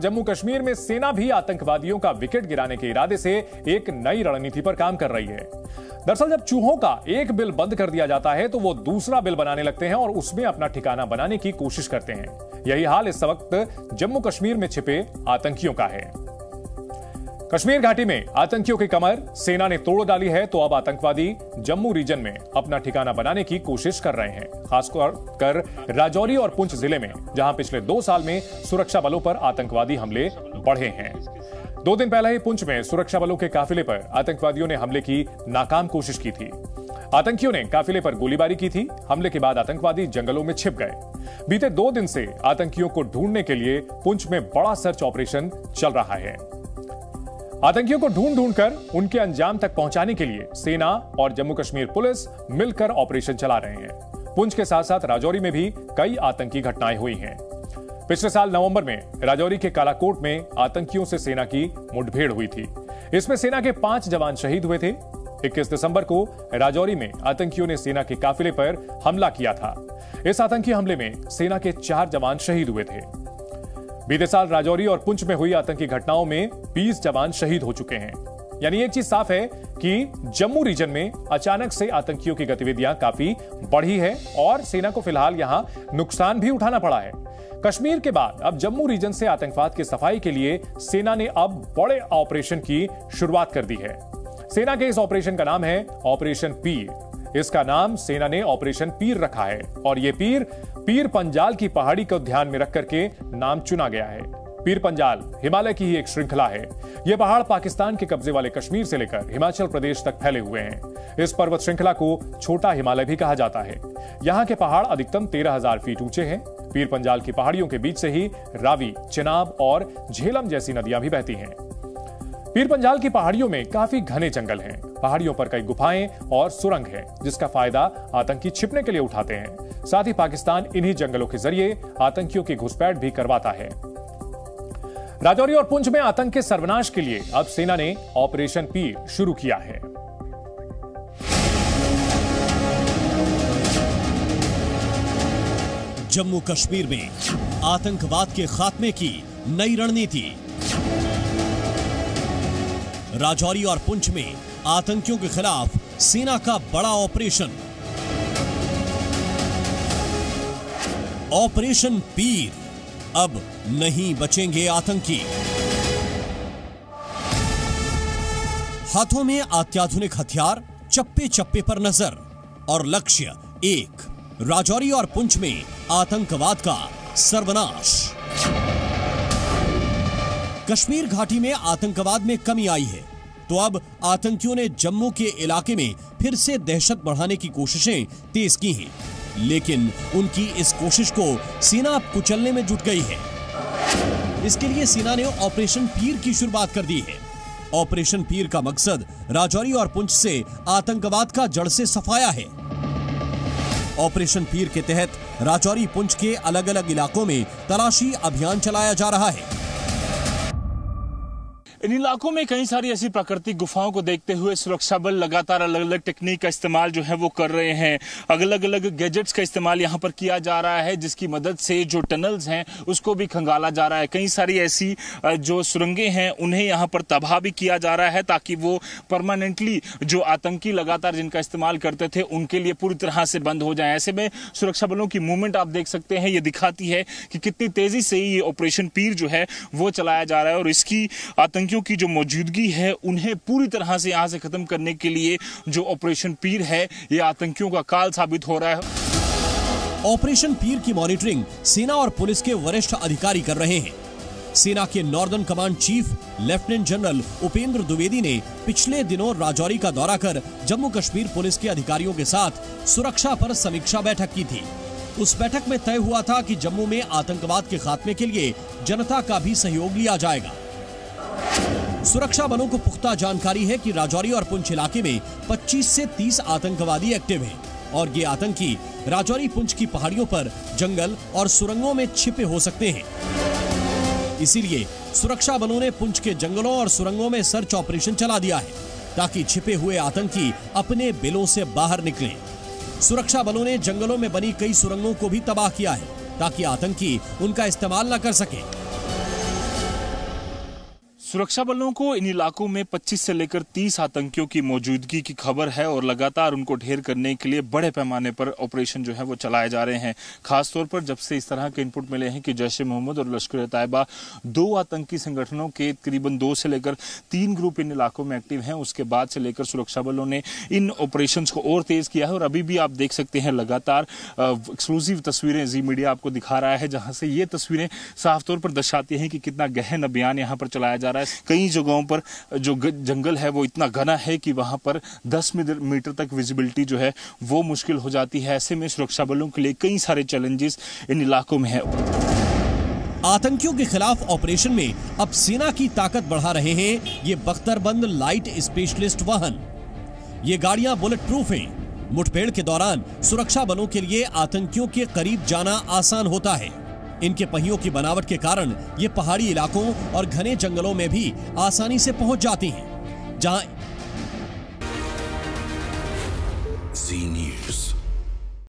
जम्मू कश्मीर में सेना भी आतंकवादियों का विकेट गिराने के इरादे से एक नई रणनीति पर काम कर रही है। दरअसल जब चूहों का एक बिल बंद कर दिया जाता है तो वो दूसरा बिल बनाने लगते हैं और उसमें अपना ठिकाना बनाने की कोशिश करते हैं। यही हाल इस वक्त जम्मू कश्मीर में छिपे आतंकियों का है। कश्मीर घाटी में आतंकियों की कमर, सेना ने तोड़ डाली है तो अब आतंकवादी जम्मू रीजन में अपना ठिकाना बनाने की कोशिश कर रहे हैं, खासकर कर राजौरी और पुंछ ज़िले में, जहाँ पिछले दो साल में सुरक्षा बलों पर आतंकवादी हमले बढ़े हैं। दो दिन पहले ही पुंछ में सुरक्षा बलों के काफिले पर आतंकवादियों ने हमले की नाकाम कोशिश की थी। आतंकियों ने काफिले पर गोलीबारी की थी, हमले के बाद आतंकवादी जंगलों में छिप गए। बीते दो दिन से आतंकियों को ढूँढने के लिए पुंछ में बड़ा सर्च ऑपरेशन चल रहा है। आतंकियों को ढूंढ ढूंढ कर उनके अंजाम तक पहुँचाने के लिए सेना और जम्मू कश्मीर पुलिस मिलकर ऑपरेशन चला रहे हैं। पुंछ के साथ साथ राजौरी में भी कई आतंकी घटनाएँ हुई हैं। पिछले साल नवंबर में राजौरी के कालाकोट में आतंकियों से सेना की मुठभेड़ हुई थी। इसमें सेना के पाँच जवान शहीद हुए थे। 21 दिसंबर को राजौरी में आतंकियों ने सेना के काफिले पर हमला किया था। इस आतंकी हमले में सेना के चार जवान शहीद हुए थे। बीते साल राजौरी और पुंछ में हुई आतंकी घटनाओं में 20 जवान शहीद हो चुके हैं। यानी एक चीज़ साफ़ है कि जम्मू रीजन में अचानक से आतंकियों की गतिविधियाँ काफ़ी बढ़ी है और सेना को फ़िलहाल यहाँ नुकसान भी उठाना पड़ा है। कश्मीर के बाद अब जम्मू रीजन से आतंकवाद की सफ़ाई के लिए सेना ने अब बड़े ऑपरेशन की शुरुआत कर दी है। सेना के इस ऑपरेशन का नाम है ऑपरेशन पीर। इसका नाम सेना ने ऑपरेशन पीर रखा है और ये पीर पीर पंजाल की पहाड़ी को ध्यान में रख करके नाम चुना गया है। पीर पंजाल, हिमालय की ही एक श्रृंखला है। यह पहाड़ पाकिस्तान के कब्जे वाले कश्मीर से लेकर हिमाचल प्रदेश तक फैले हुए हैं। इस पर्वत श्रृंखला को छोटा हिमालय भी कहा जाता है। यहाँ के पहाड़ अधिकतम तेरह हज़ार फीट ऊँचे हैं। पीर पंजाल की पहाड़ियों के बीच से ही रावी, चिनाब और झेलम जैसी नदियाँ भी बहती हैं। पीर पंजाल की पहाड़ियों में काफ़ी घने जंगल हैं। पहाड़ियों पर कई गुफाएँ और सुरंग है, जिसका फ़ायदा आतंकी छिपने के लिए उठाते हैं। साथ ही पाकिस्तान इन्हीं जंगलों के ज़रिए आतंकियों की घुसपैठ भी करवाता है। राजौरी और पुंछ में आतंक के सर्वनाश के लिए अब सेना ने ऑपरेशन पीर शुरू किया है। जम्मू कश्मीर में आतंकवाद के खात्मे की नई रणनीति। राजौरी और पुंछ में आतंकियों के खिलाफ सेना का बड़ा ऑपरेशन। ऑपरेशन पीर। अब नहीं बचेंगे आतंकी। हाथों में अत्याधुनिक हथियार चप्पे चप्पे पर नज़र। और लक्ष्य एक, राजौरी और पुंछ में आतंकवाद का सर्वनाश। कश्मीर घाटी में आतंकवाद में कमी आई है। तो अब आतंकियों ने जम्मू के इलाके में फिर से दहशत बढ़ाने की कोशिशें तेज की हैं। लेकिन उनकी इस कोशिश को सेना कुचलने में जुट गई है। इसके लिए सेना ने ऑपरेशन पीर की शुरुआत कर दी है। ऑपरेशन पीर का मकसद राजौरी और पुंछ से आतंकवाद का जड़ से सफाया है। ऑपरेशन पीर के तहत राजौरी, पुंछ के अलग अलग इलाकों में तलाशी अभियान चलाया जा रहा है। इन इलाकों में कई सारी ऐसी प्राकृतिक गुफाओं को देखते हुए सुरक्षा बल लगातार अलग अलग टेक्निक का इस्तेमाल जो है वो कर रहे हैं। अलग अलग गैजेट्स का इस्तेमाल यहाँ पर किया जा रहा है, जिसकी मदद से जो टनल्स हैं, उसको भी खंगाला जा रहा है। कई सारी ऐसी जो सुरंगें हैं, उन्हें यहाँ पर तबाह भी किया जा रहा है, ताकि वो परमानेंटली जो आतंकी लगातार जिनका इस्तेमाल करते थे, उनके लिए पूरी तरह से बंद हो जाए। ऐसे में सुरक्षा बलों की मूवमेंट आप देख सकते हैं, ये दिखाती है कि कितनी तेज़ी से ये ऑपरेशन पीर जो है, वो चलाया जा रहा है और इसकी आतंकी आतंकियों की जो मौजूदगी है, उन्हें पूरी तरह से यहाँ से खत्म करने के लिए जो ऑपरेशन पीर है, ये आतंकियों का काल साबित हो रहा है। ऑपरेशन पीर की मॉनिटरिंग सेना और पुलिस के वरिष्ठ अधिकारी कर रहे हैं। सेना के northern command chief, lieutenant general Upendra Dwivedi ने पिछले दिनों राजौरी का दौरा कर जम्मू कश्मीर पुलिस के अधिकारियों के साथ सुरक्षा पर समीक्षा बैठक की थी। उस बैठक में तय हुआ था कि जम्मू में आतंकवाद के खात्मे के लिए जनता का भी सहयोग लिया जाएगा। सुरक्षा बलों को पुख्ता जानकारी है कि राजौरी और पुंछ इलाके में 25 से 30 आतंकवादी एक्टिव हैं और ये आतंकी राजौरी पुंछ की पहाड़ियों पर जंगल और सुरंगों में छिपे हो सकते हैं इसीलिए सुरक्षा बलों ने पुंछ के जंगलों और सुरंगों में सर्च ऑपरेशन चला दिया है, ताकि छिपे हुए आतंकी अपने बिलों से बाहर निकलें। सुरक्षा बलों ने जंगलों में बनी कई सुरंगों को भी तबाह किया है, ताकि आतंकी उनका इस्तेमाल न कर सके सुरक्षा बलों को इन इलाकों में 25 से लेकर 30 आतंकियों की मौजूदगी की खबर है और लगातार उनको ढेर करने के लिए बड़े पैमाने पर ऑपरेशन जो है वो चलाए जा रहे हैं। खासतौर पर जब से इस तरह के इनपुट मिले हैं कि जैश ए मोहम्मद और लश्कर तैयबा दो आतंकी संगठनों के करीबन दो से लेकर तीन ग्रुप इन इलाकों में एक्टिव हैं, उसके बाद से लेकर सुरक्षा बलों ने इन ऑपरेशन को और तेज किया है और अभी भी आप देख सकते हैं लगातार एक्सक्लूसिव तस्वीरें जी मीडिया आपको दिखा रहा है, जहाँ से ये तस्वीरें साफ़ तौर पर दर्शाती हैं कि कितना गहन अभियान यहाँ पर चलाया जा रहा है। कई जगहों पर, जो जंगल है, वो इतना घना है कि वहाँ पर 10 मीटर तक विजिबिलिटी जो है, वो मुश्किल हो जाती है। ऐसे में सुरक्षा बलों के लिए कई सारे चैलेंजेस इन इलाकों में है। आतंकियों के खिलाफ ऑपरेशन में अब सेना की ताकत बढ़ा रहे हैं। ये बख्तरबंद लाइट स्पेशलिस्ट वाहन। ये गाड़ियाँ बुलेट प्रूफ हैं। मुठभेड़ के दौरान सुरक्षा बलों के लिए आतंकियों के करीब जाना आसान होता है। इनके पहियों की बनावट के कारण ये पहाड़ी इलाकों और घने जंगलों में भी आसानी से पहुँच जाती हैं, जहाँ